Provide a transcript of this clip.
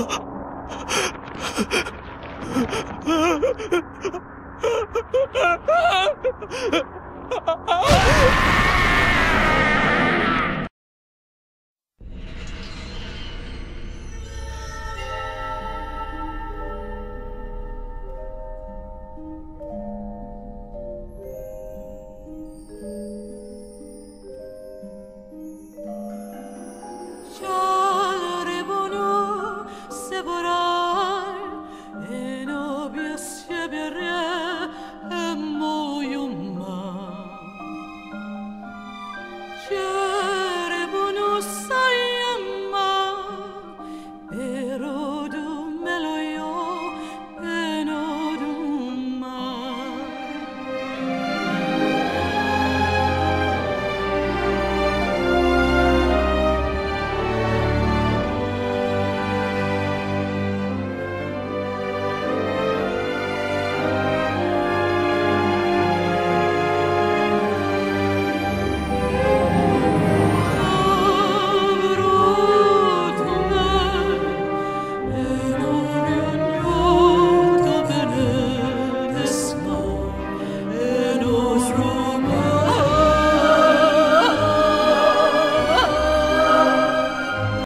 Ah!